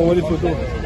o ele foi